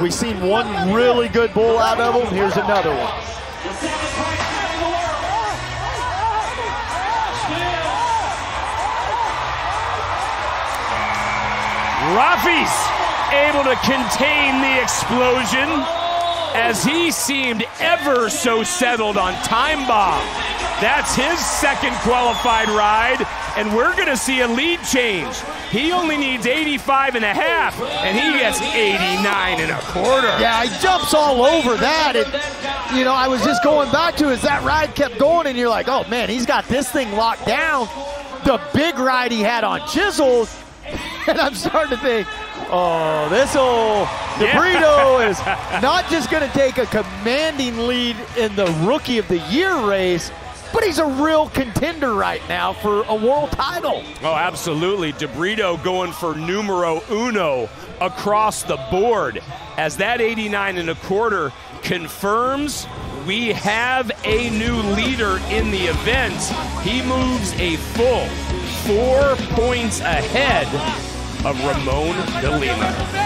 We've seen one really good bull out of him. Here's another one. Rafi's able to contain the explosion as he seemed ever so settled on time bomb. That's his second qualified ride, and we're going to see a lead change. He only needs 85 and a half, and he gets 89 and a quarter. Yeah, he jumps all over that. And, you know, I was just going back to as that ride kept going, and you're like, oh man, he's got this thing locked down. The big ride he had on Chisels, and I'm starting to think, oh, this old DeBrito is not just going to take a commanding lead in the Rookie of the Year race, he's a real contender right now for a world title. Oh, absolutely. DeBrito going for numero uno across the board as that 89 and a quarter confirms we have a new leader in the event. He moves a full four points ahead of Ramon de Lima.